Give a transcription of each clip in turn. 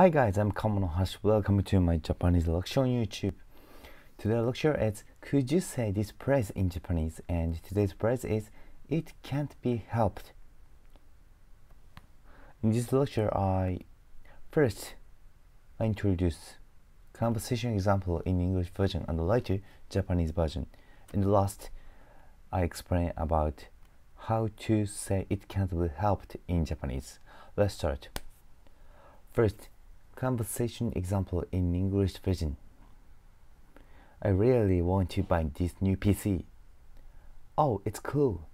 Hi guys, I'm Kamonohashi. Welcome to my Japanese lecture on YouTube. Today's lecture is Could you say this phrase in Japanese? And today's phrase is It can't be helped. In this lecture, I first I introduce conversation example in English version and later Japanese version. In the last, I explain about how to say it can't be helped in Japanese. Let's start. First, conversation example in English version. I really want to buy this new PC. Oh, it's cool,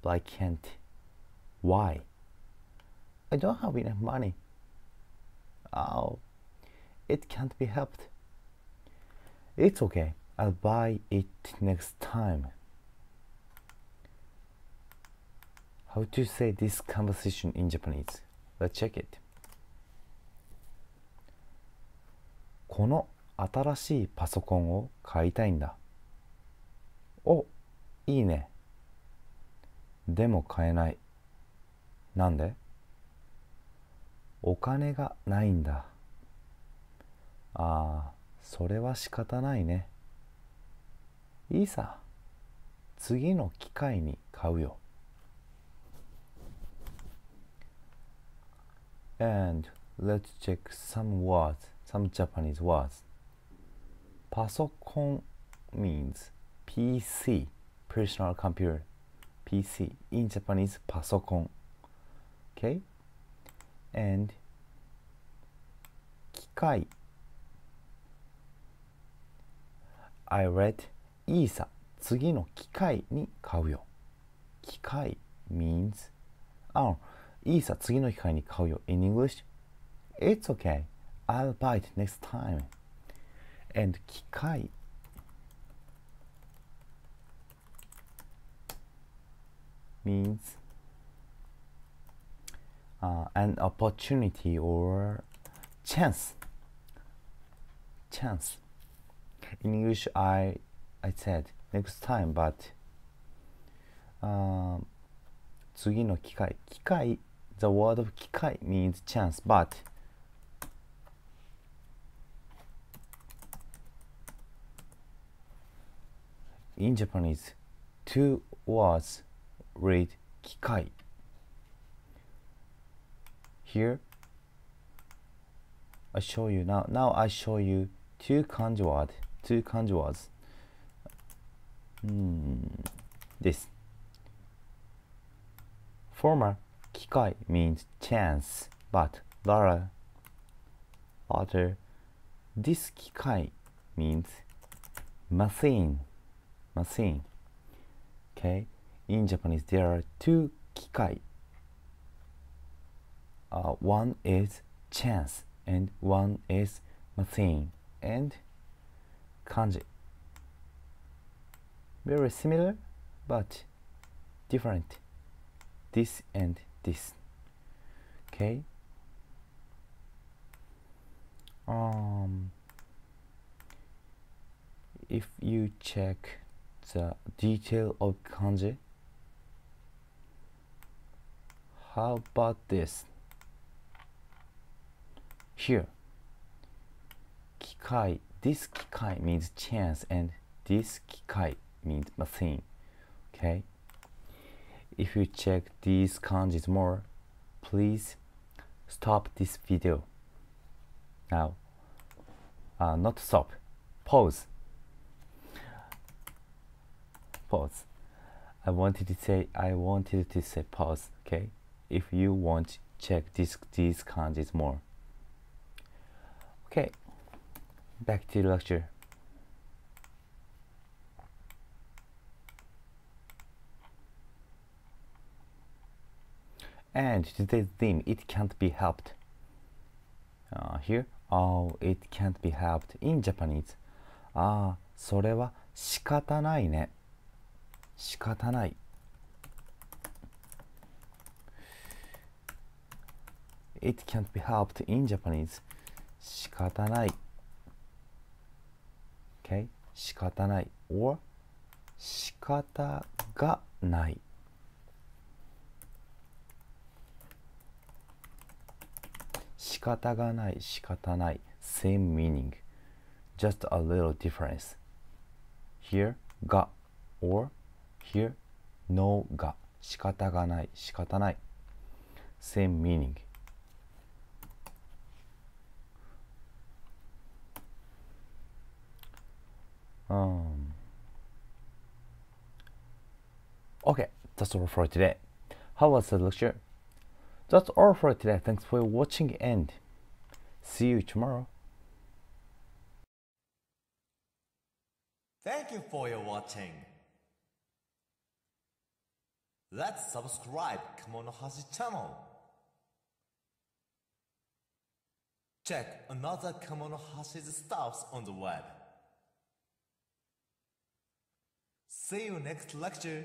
but I can't. Why? I don't have enough money. Oh, it can't be helped. It's okay. I'll buy it next time. How to say this conversation in Japanese? Let's check it. この新しいパソコンを買いたいんだ。お、いいね。でも買えない。なんで？お金がないんだ。ああ、それは仕方ないね。いいさ。次の機会に買うよ。And let's check some words, some Japanese words. パソコン means PC, personal computer. PC. In Japanese, パソコン。Okay? And 機械 I read いいさ次の機械に買うよ機械 means あいいさ次の機械に買うよ in English It's okay I'll buy it next time and 機械 means uh, an opportunity or chance chance in English I I said next time but um, 次の機会機会 the word of 機会 means chance but in Japanese two words read kikai. here I show you now now I show you two kanji words two kanji words. Hmm, this. Former kikai means chance, but later, later this kikai means machine, machine. Okay, in Japanese there are two kikai. Uh, one is chance and one is machine and kanji. Very similar, but different. This and this. Okay. Um, if you check the detail of kanji, how about this? Here, kikai. This kikai means chance and this kikai means machine. Okay? If you check these kanjis more please stop this video. Now uh, not stop. Pause pause I wanted to say I wanted to say pause okay if you want to check this these kanjis more okay back to the lecture. And today's theme, it can't be helped. Uh, here, oh, it can't be helped in Japanese. ああ、それは仕方ないね。 仕方ない。It can't be helped in Japanese. 仕方ない。okay 仕方ない or 仕方がない仕方がない仕方ない same meaning just a little difference here が or here no が仕方がない仕方ない same meaning um okay that's all for today how was the lecture that's all for today thanks for watching and see you tomorrow Thank you for your watching. Let's subscribe Kamonohashi channel. Check another Kamonohashi's stuffs on the web. See you next lecture.